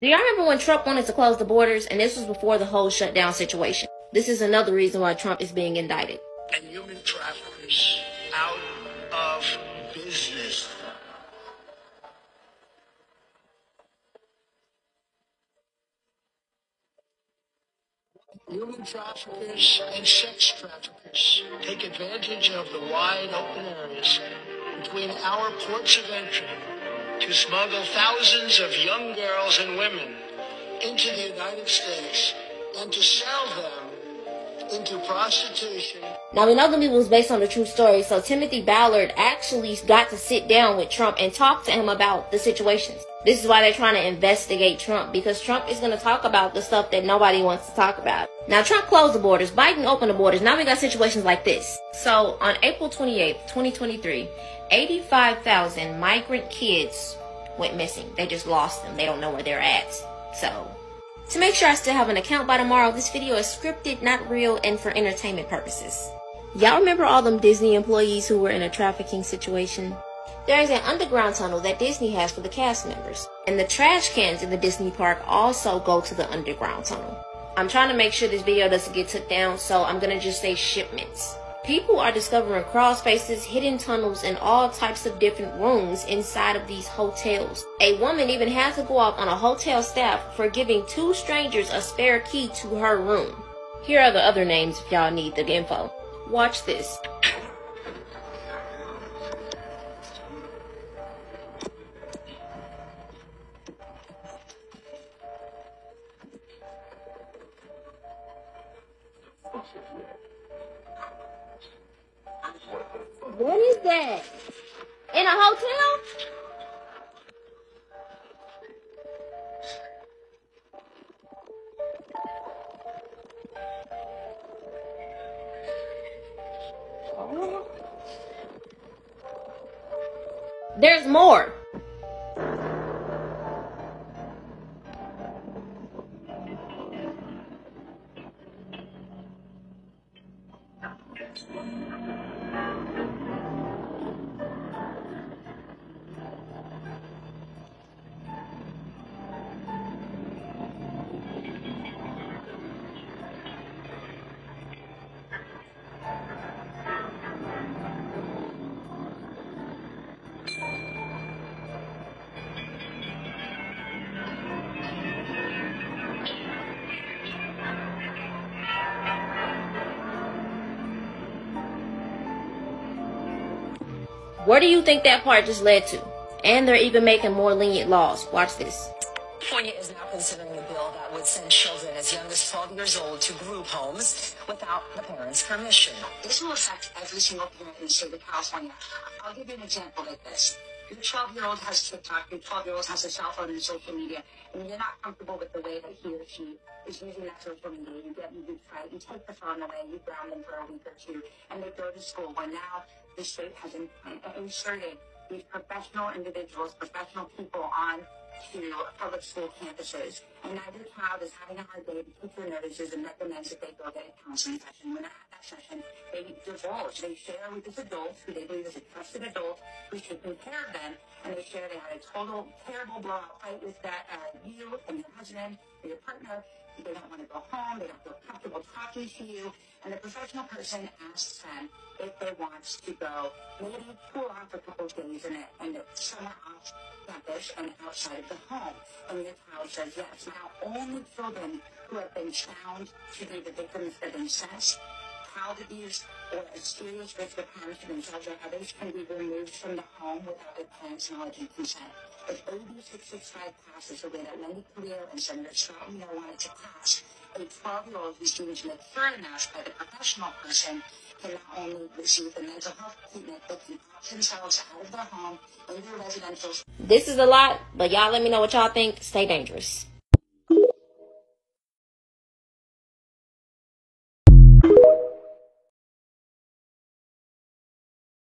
Do y'all remember when Trump wanted to close the borders? And this was before the whole shutdown situation. This is another reason why Trump is being indicted. And human traffickers out of business. Human traffickers and sex traffickers take advantage of the wide open areas between our ports of entry to smuggle thousands of young girls and women into the United States and to sell them into prostitution. Now we know the movie was based on a true story, so Timothy Ballard actually got to sit down with Trump and talk to him about the situations. This is why they're trying to investigate Trump because Trump is going to talk about the stuff that nobody wants to talk about. Now, Trump closed the borders. Biden opened the borders. Now we got situations like this. So, on April 28th, 2023, 85,000 migrant kids went missing. They just lost them. They don't know where they're at. So, to make sure I still have an account by tomorrow, this video is scripted, not real, and for entertainment purposes. Y'all remember all them Disney employees who were in a trafficking situation? There is an underground tunnel that Disney has for the cast members, and the trash cans in the Disney park also go to the underground tunnel. I'm trying to make sure this video doesn't get took down, so I'm gonna just say shipments. People are discovering crawl spaces, hidden tunnels, and all types of different rooms inside of these hotels. A woman even had to go off on a hotel staff for giving two strangers a spare key to her room. Here are the other names if y'all need the info. Watch this. What is that? In a hotel? There's more. 있다. Where do you think that part just led to? And they're even making more lenient laws. Watch this. California is now considering a bill that would send children as young as 12 years old to group homes without the parents' permission. This will affect every single parent in the state of California. I'll give you an example like this. Your 12 year old has TikTok, your 12 year old has a cell phone and social media, and you're not comfortable with the way that he or she is using that social media. You get you try you take the phone away, you ground them for a week or two, and they go to school. Where now the state has in, inserted these professional individuals, professional people on to public school campuses. And your child is having a hard day, the teacher notices and recommends that they go get a counseling session. When they at that session, they divulge, they share with this adult who they believe is a trusted adult who's taking care of them, and they share they had a total terrible blowout fight with that uh, you and your husband or your partner. They don't want to go home. They don't feel comfortable talking to you. And the professional person asks them if they want to go maybe cool off a couple of days in it and somewhere off campus and outside of the home. And the child says yes. Now, only children who have been found to be the victims of incest child abuse or a serious risk of harm to themselves or others can be removed from the home without their parents' knowledge and consent. If AB 665 passes the way that Wendy Carrillo and Senator Scott Miller wanted to pass, a 12-year-old who's deemed mature enough by the professional person can not only receive the mental health treatment, but can opt themselves out of their home in their residential. This is a lot, but y'all let me know what y'all think. Stay dangerous.